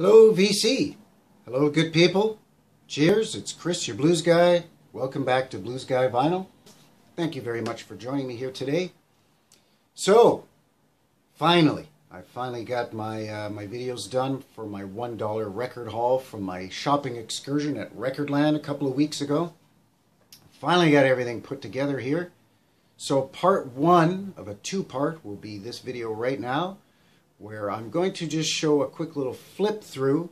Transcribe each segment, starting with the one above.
Hello, VC. Hello, good people. Cheers. It's Chris, your blues guy. Welcome back to Blues Guy Vinyl. Thank you very much for joining me here today. So, finally, I finally got my uh, my videos done for my one dollar record haul from my shopping excursion at Recordland a couple of weeks ago. Finally got everything put together here. So part one of a two-part will be this video right now where I'm going to just show a quick little flip through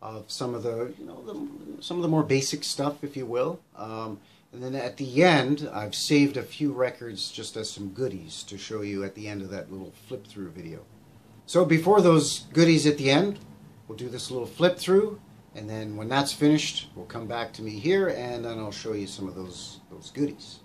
of some of the, you know, the, some of the more basic stuff, if you will. Um, and then at the end, I've saved a few records just as some goodies to show you at the end of that little flip through video. So before those goodies at the end, we'll do this little flip through, and then when that's finished, we'll come back to me here, and then I'll show you some of those, those goodies.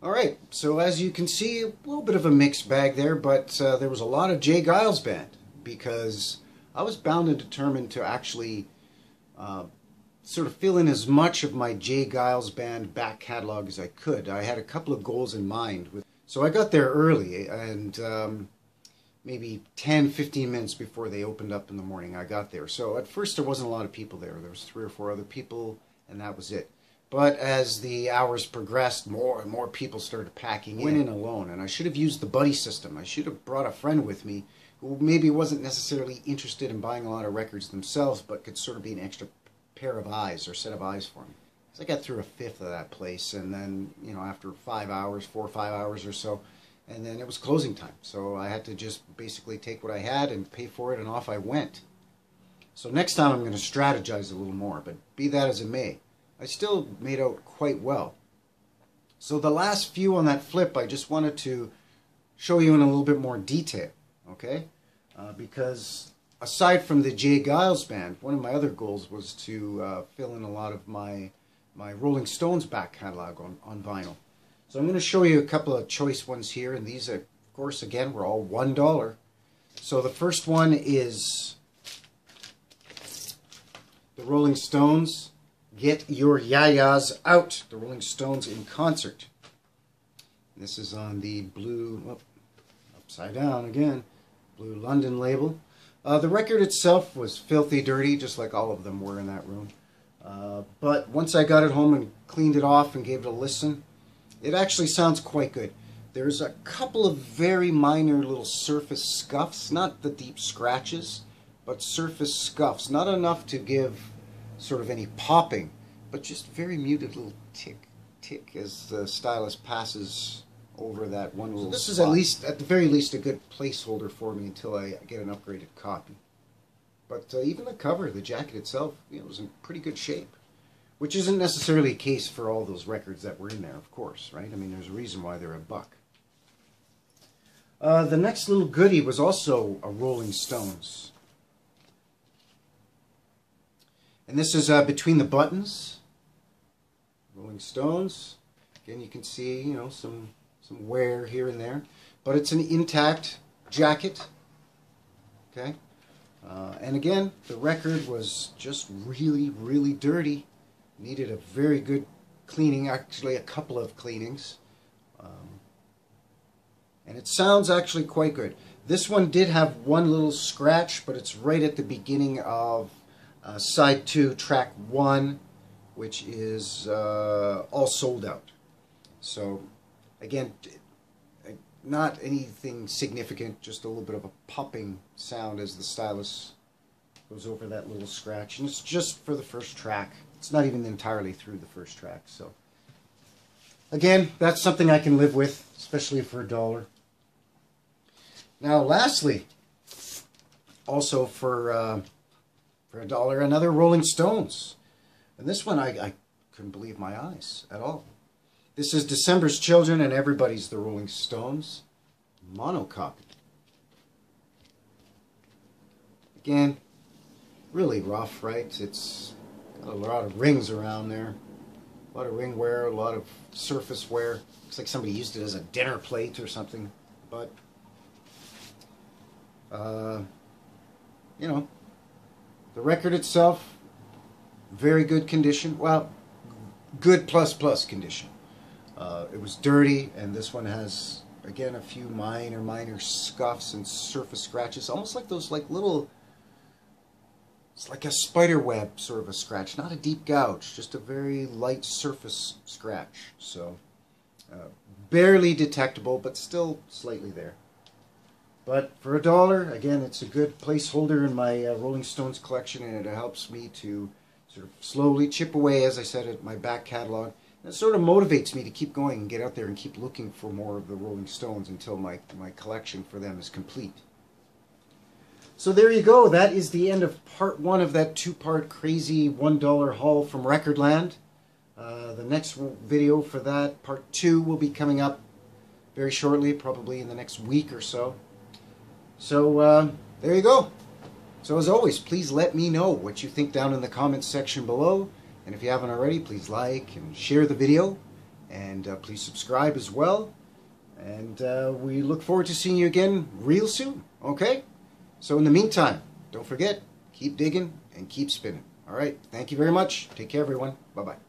Alright, so as you can see, a little bit of a mixed bag there, but uh, there was a lot of J. Geils Band because I was bound and determined to actually uh, sort of fill in as much of my J. Geils Band back catalog as I could. I had a couple of goals in mind. With, so I got there early and um, maybe 10, 15 minutes before they opened up in the morning, I got there. So at first there wasn't a lot of people there. There was three or four other people and that was it. But as the hours progressed, more and more people started packing in. Went in alone, and I should have used the buddy system. I should have brought a friend with me who maybe wasn't necessarily interested in buying a lot of records themselves, but could sort of be an extra pair of eyes or set of eyes for me. So I got through a fifth of that place, and then, you know, after five hours, four or five hours or so, and then it was closing time. So I had to just basically take what I had and pay for it, and off I went. So next time I'm going to strategize a little more, but be that as it may. I still made out quite well. So the last few on that flip, I just wanted to show you in a little bit more detail, okay? Uh, because aside from the J. Geils band, one of my other goals was to uh, fill in a lot of my my Rolling Stones back catalog on, on vinyl. So I'm going to show you a couple of choice ones here, and these, of course, again, were all $1. So the first one is the Rolling Stones Get Your Ya-Ya's Out, the Rolling Stones in concert. This is on the blue, upside down again, blue London label. Uh, the record itself was filthy dirty, just like all of them were in that room. Uh, but once I got it home and cleaned it off and gave it a listen, it actually sounds quite good. There's a couple of very minor little surface scuffs, not the deep scratches, but surface scuffs. Not enough to give sort of any popping, but just very muted little tick, tick as the stylus passes over that one little. So this spot. is at least, at the very least, a good placeholder for me until I get an upgraded copy. But uh, even the cover, the jacket itself, you know, was in pretty good shape. Which isn't necessarily a case for all those records that were in there, of course, right? I mean, there's a reason why they're a buck. Uh, the next little goodie was also a Rolling Stones. And this is uh, Between the Buttons, Rolling Stones. Again, you can see, you know, some, some wear here and there. But it's an intact jacket. Okay? Uh, and again, the record was just really, really dirty. Needed a very good cleaning, actually, a couple of cleanings. Um, and it sounds actually quite good. This one did have one little scratch, but it's right at the beginning of uh, side two, track one, which is uh, all sold out. So, again, not anything significant, just a little bit of a popping sound as the stylus goes over that little scratch. And it's just for the first track. It's not even entirely through the first track. So, again, that's something I can live with, especially for a dollar. Now, lastly, also for uh, for a dollar, another Rolling Stones. And this one, I, I couldn't believe my eyes at all. This is December's Children and Everybody's the Rolling Stones. Monocopy. Again, really rough, right? It's got a lot of rings around there. A lot of ring wear, a lot of surface wear. Looks like somebody used it as a dinner plate or something. But, uh, you know, the record itself, very good condition. Well, good plus plus condition. Uh, it was dirty, and this one has again a few minor, minor scuffs and surface scratches, almost like those like little. It's like a spider web sort of a scratch, not a deep gouge, just a very light surface scratch. So, uh, barely detectable, but still slightly there. But for a dollar, again, it's a good placeholder in my uh, Rolling Stones collection, and it helps me to sort of slowly chip away, as I said, at my back catalog it sort of motivates me to keep going and get out there and keep looking for more of the Rolling Stones until my, my collection for them is complete. So there you go. That is the end of part one of that two-part crazy $1 haul from Recordland. Uh, the next video for that, part two, will be coming up very shortly, probably in the next week or so. So uh, there you go. So as always, please let me know what you think down in the comments section below. And if you haven't already, please like and share the video. And uh, please subscribe as well. And uh, we look forward to seeing you again real soon. Okay? So in the meantime, don't forget, keep digging and keep spinning. All right. Thank you very much. Take care, everyone. Bye-bye.